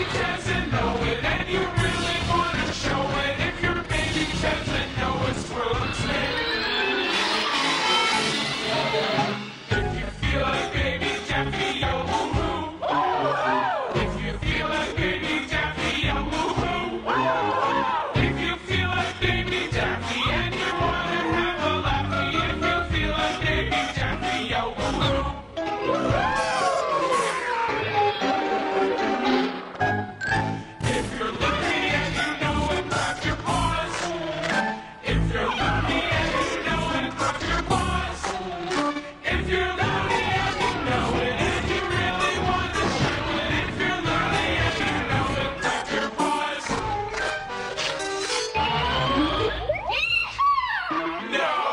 He No!